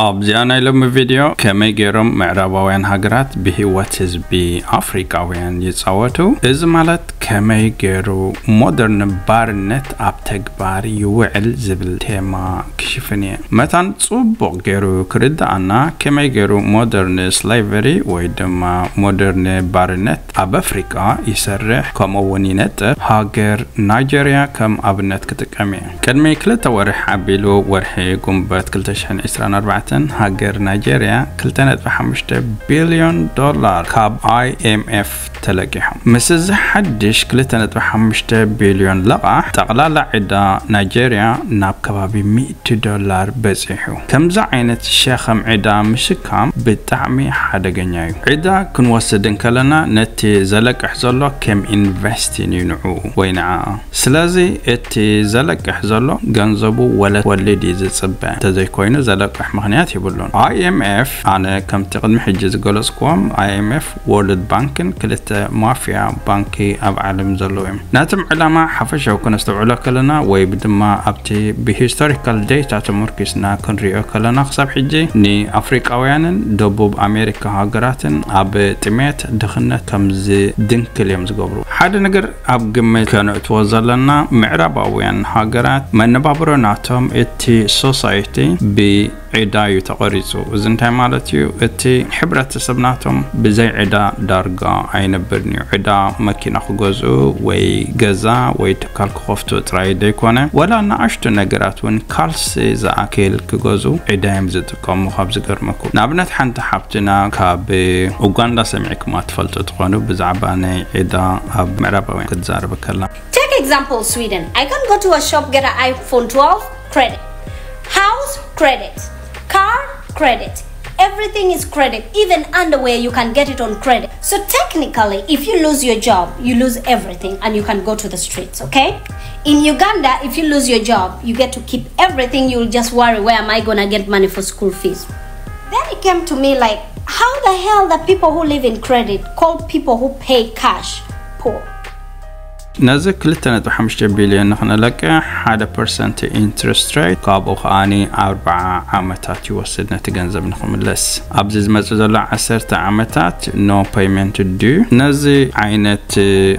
ኣብዚኣ ናይ ሎሚ ቪድዮ ከመይ ገይሮም ምዕራባውያን ሃገራት ብሂወት ህዝቢ ኣፍሪቃውያን ይፃወቱ? እዚ ማለት ከመይ ገይሩ ሞደርን ባርነት ኣብ ተግባር ይውዕል ዝብል ቴማ ክሽፍን እየ። መታን ፅቡቅ ገይሩ ክርዳኣና ከመይ ገይሩ ሞደርን ስላቨሪ ወይ ድማ ሞደርን ባርነት ኣብ ኣፍሪቃ ይሰርሕ? ከምኡ እውን ይነጥብ ሃገር ናይጀርያ ከም ኣብነት ክጥቀም እየ። ቅድሚ ክልተ ወርሒ ዓቢሉ ወርሒ ጉንበት 224 مجموعة هاجر نيجيريا 2.5 بليون دولار كاب IMF تلاقيهم مسز حدش كلتنا تبحم مشتا بليون لقاح تقلال عدا نيجيريا ناب كبابي 100 دولار بزيحو. كم زعينة الشيخ عدا مسكام بتعمي حدا جنيايو عدا كن وسدن كلنا نتي زلق احزلو كم انفستين ينعو وينعا. سلازي اتي زلق احزلو جنزبو ولا ولدي زتصبع تزي كوينو زلق اح مخنيات يبلون. اي ام اف أنا كم تقدم حجز قلصكم اي ام اف وورلد بانكن كلتا ማፍያ ባንኪ ኣብ ዓለም ዘለዉ እዮም ናቶም ዕላማ ሓፈሻዊ ክነስተውዕሎ ከለና ወይ ድማ ኣብቲ ብሂስቶሪካል ዴታ ተመርኪስና ክንሪኦ ከለና ክሳብ ሕጂ ንኣፍሪቃውያንን ደቡብ ኣሜሪካ ሃገራትን ኣብ ጥሜት ድኽነት ከምዚ ድንክል እዮም ዝገብሩ ሓደ ነገር ኣብ ግምት ከነእትዎ ዘለና ምዕራባውያን ሃገራት መነባብሮ ናቶም እቲ ሶሳይቲ ብ ዒዳ እዩ ተቐሪፁ እዚ እንታይ ማለት እዩ እቲ ሕብረተሰብ ናቶም ብዘይ ዒዳ ዳርጋ ኣይነብርን እዩ ዒዳ መኪና ክገዝኡ ወይ ገዛ ወይ ትካል ክኸፍቱ ጥራይ ደይኮነ ወላ ንኣሽቱ ነገራት እውን ካልሲ ዝኣክል ክገዝኡ ዒዳ እዮም ዝጥቀሙ ካብ ዝገርመኩም ንኣብነት ሓንቲ ሓፍትና ካብ ኡጋንዳ ሰሚዕኩማ ትፈልጡ ትኾኑ ብዛዕባ ናይ ዒዳ ኣብ ምዕራባውያን ክትዛረብ ከላ Take example Sweden. I can go to a shop, get an iPhone 12, credit. House, credit. Car, credit. Everything is credit. Even underwear, you can get it on credit. So technically, if you lose your job, you lose everything and you can go to the streets, okay? In Uganda, if you lose your job, you get to keep everything. You'll just worry, where am I gonna get money for school fees? Then it came to me like, how the hell the people who live in credit call people who pay cash poor? ነዚ 2.5 ቢልዮን ንክንለቅሕ ሓደ ፐርሰንት ኢንትረስት ሬት ካብኡ ከዓኒ 40 ዓመታት ይወስድ ነቲ ገንዘብ ንክምለስ ኣብዚ ዝመፅእ ዘሎ 10 ዓመታት ኖ ፔይመንት ዱ ነዚ ዓይነት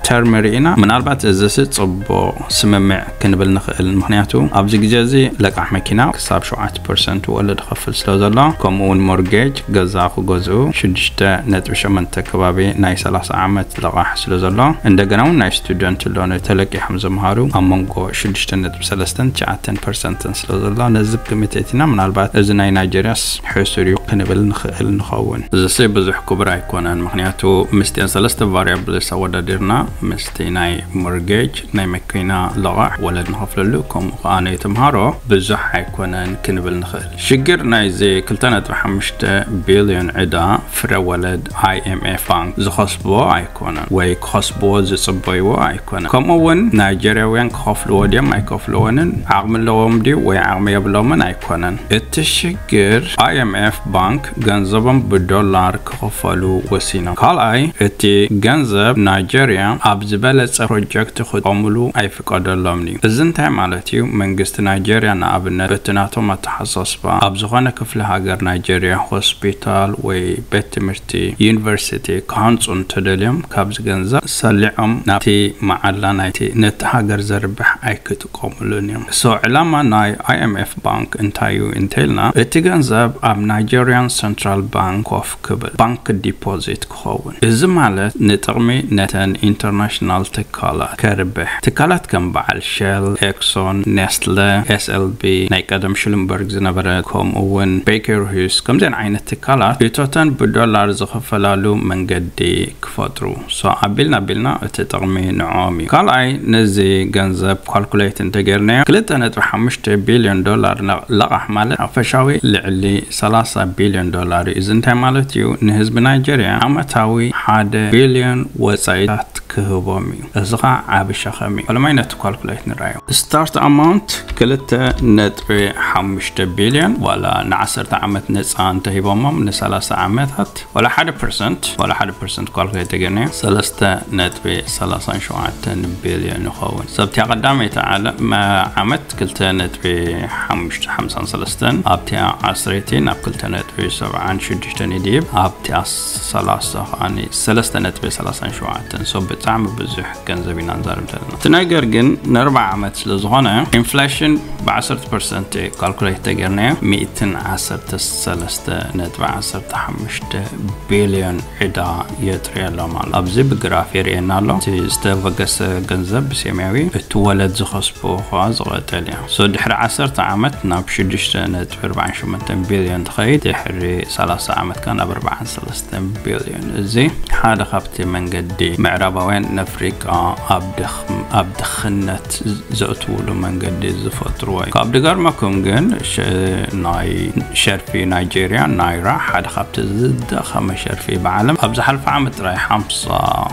ተርሚ ርኢና ምናልባት እዚ ስ ፅቡቅ ስምምዕ ክንብል ንኽእል ምክንያቱ ኣብዚ ግዜ እዚ ለቃሕ መኪና ክሳብ 7 ፐርሰንት ወለድ ክኸፍል ስለ ዘሎ ከምኡ ውን ሞርጌጅ ገዛ ክገዝኡ 6.8 ከባቢ ናይ 30 ዓመት ለቃሕ ስለ ዘሎ እንደገና እውን ናይ ስቱደንት تلون تلقي حمزة مهارو أمونغو شلشتن بسلستن تشعتن برسنتن سلزلا نزب كمتيتنا من البعض أزناي ناجرس حسر يقن بالنخل نخون زسي بزح كبرى يكون مخنياتو مستين سلست فاريبل سودا ديرنا مستيناي مرجج ناي مكينا لغع ولد نخفللو كم قاني تمهارو بزح يكون كنبل نخل شجر ناي زي كلتنا تبحمشت بليون عدا فرا ولد IMF بانك زخصبو يكون ويكخصبو زصبيو يكون كنا كم ون نيجيريا وين كفلوديا ما كفلونن عم لهم دي وعم يبلومن أيكونن التشجير IMF بنك جنزبم بالدولار كفلو وسينا قال أي اتي جنزب نيجيريا أبزبلت بروجكت خد عملو أي فقد لهم دي إذن تعملتي من جست نيجيريا نابنا بتناتو ما تحسس با أبزغنا كفل هاجر نيجيريا هوسبيتال وي بيت مرتي يونيفرسيتي كونسون تدليم كابز جنزب سلعهم ناتي مع መዓላ ናይቲ ነቲ ሃገር ዘርብሕ ኣይክጥቀሙሉን እዮም ሶ ዕላማ ናይ IMF ባንክ እንታይ እዩ እንተኢልና እቲ ገንዘብ ኣብ ናይጀርያን ሰንትራል ባንክ ኮፍ ክብል ባንክ ዲፖዚት ክኸውን እዚ ማለት ንጥቕሚ ነተን ኢንተርናሽናል ትካላት ከርብሕ ትካላት ከም በዓል ሸል ኤክሶን ኔስትለ ኤስኤልቢ ናይ ቀደም ሽሉምበርግ ዝነበረ ከምኡ እውን ቤከር ሂስ ከምዚን ዓይነት ትካላት ቤቶተን ብዶላር ዝኽፈላሉ መንገዲ ክፈጥሩ ሶ ኣቢልና ኣቢልና እቲ ጥቕሚ ንዖም እዩ ካልኣይ ነዚ ገንዘብ ካልኩሌት እንተጌርናዮ 2.5 ቢልዮን ዶላር ለቓሕ ማለት ሓፈሻዊ ልዕሊ 30 ቢልዮን ዶላር እዩ እዚ እንታይ ማለት እዩ ንህዝቢ ናይጀርያ ዓመታዊ ሓደ ቢልዮን ወፃኢታት كهوبومي أزغا عاب شخمي ما ينتو تكالكوليت نرايو ستارت امونت كلتا نتري حمشت بليون ولا نعسرت عمت نسان تهيبومم نسالاسة عمتات ولا حد برسنت ولا حد برسنت كالكوليت جني سلستا نتري سلاسان شوعتن بليون نخون سبتي قدامي تعالى ما عمت كلتا نتري حمشت حمسان سلستن أبتي عسرتين أب كلتا نتري سبعان شدشتن يديب أبتي سلاسة خاني سلستا نتري سلاسان شوعتن صبت tam bezig كنزبين عن ذلك تلنا تناجرجن نربع عمت لزغنا inflation بعشرة percent calculate تجرنا مئتين عشرة سلسة نتبع عشرة حمشت بليون عدا يتري لهم على أبزي بجرافي رينا له تستفقس كنزب سيماوي. تولد زخص بوخوا زغتاليا سو دحر عشرة عمت. ناب شدش نتبع ربع شمتين بليون تخيل دحر ثلاثة عمت. كان بربع سلسة بليون. زي حالة خبتي من قدي. معربة وين نفريك آه، أبدخ أبدخنت زأتولو من قد زفتروا قبل قر ما كم ش ناي شرفي نيجيريا نايرا حد خبت زد خم شرفي بعلم. أبز حلف حمصة.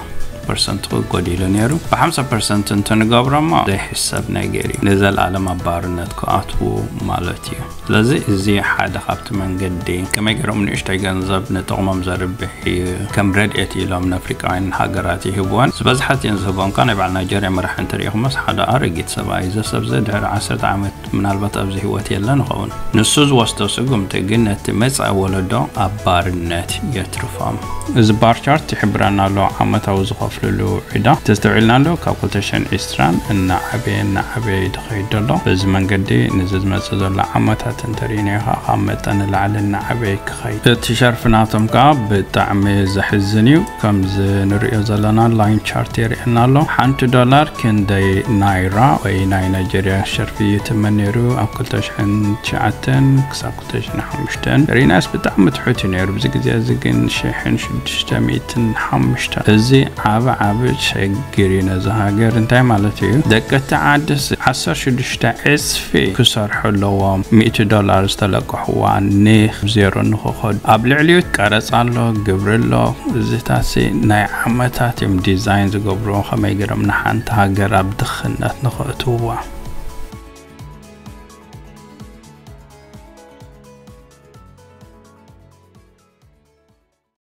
5% بالگلیلانیارو و 5% انتنگاب را ما ده حساب نگیری نزل علم بارنت که اتو مالاتیه لذی ازی حد خبت من قدی كما يقرون نشتاي جنزب نتغمم زرب بحي. كم رد اتي لهم نفريك عين هاجراتي هبوان سبزحت ينزبون كان بعنا جري مرح انتريهم مس حدا ارجيت سبا. إذا سبز دهر عسرت عامت من البت أبزي هوت يلا نخون نسوز وسط سقم تجن تمس اول دو أبارنت يترفام. از بار تحبرنا لو عمت أو زخف ዝኸፍልሉ ዒዳ ተስተውዒልና ኣሎ ካብ 2020 እናዓበየ እናዓበየ ድኸይድ ኣሎ በዚ መንገዲ ነዚ ዝመፅእ ዘሎ ዓመታት እንተሪእናዮ ከዓ ካብ መጠን ንላዕሊ እናዓበየ ክኸይድ እቲ ሸርፊ ናቶም ከዓ ብጣዕሚ ዘሕዝን እዩ ከምዚ ንሪኦ ዘለና ላይን ቻርት የርእየና ኣሎ ሓንቲ ዶላር ክንደይ ናይራ ወይ ናይ ናይጀርያ ሸርፊ ይትመን ነይሩ ኣብ 2009 ክሳብ 2005 ሪናስ ብጣዕሚ ትሑት እዩ ነይሩ ብዚ ግዜ እዚ ግን 1605 እዚ ዓብ ዓብ ሸጊር እዩ ነዚ ሃገር እንታይ ማለት እዩ ደቀቲ ዓድስ 16 ዕፅፊ ክሰርሑ ኣለዎም 100 ዶላር ዝተለቅሕዋ ንዜሮ ንክኸዱ ኣብ ልዕሊኡ ቀረፅ ኣሎ ግብሪ ኣሎ እዚታት ናይ ዓመታት እዮም ዲዛይን ዝገብርዎ ከመይ ገይሮም ንሓንቲ ሃገር ኣብ ድኽነት ንኽእትውዋ